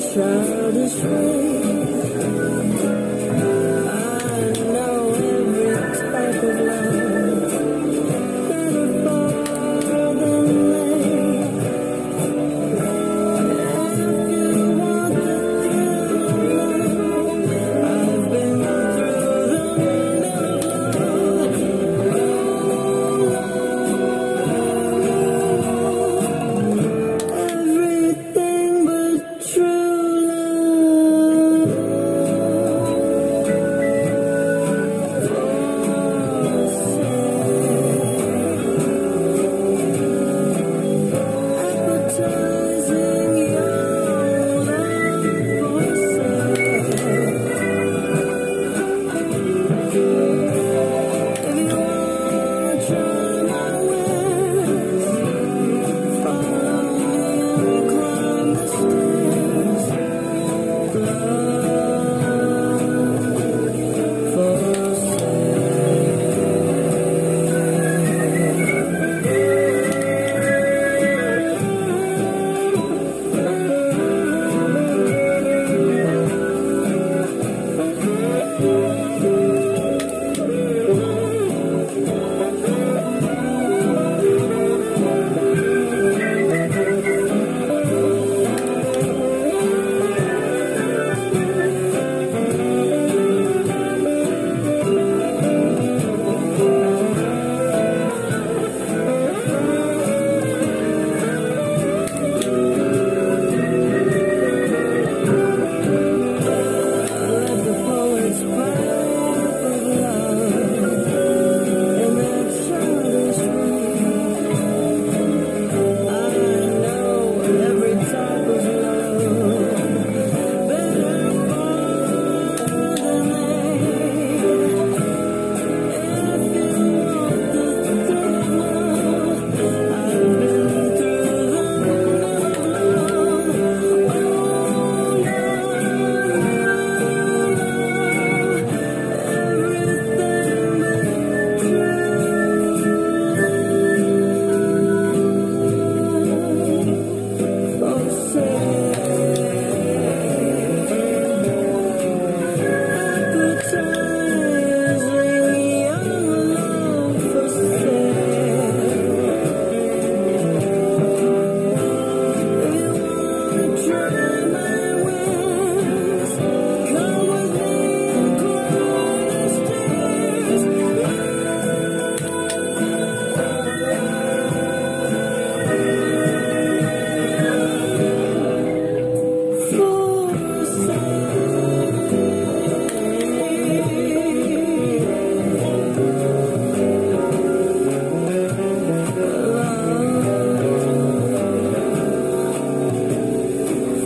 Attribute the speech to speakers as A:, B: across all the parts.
A: 下的水。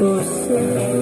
A: Você.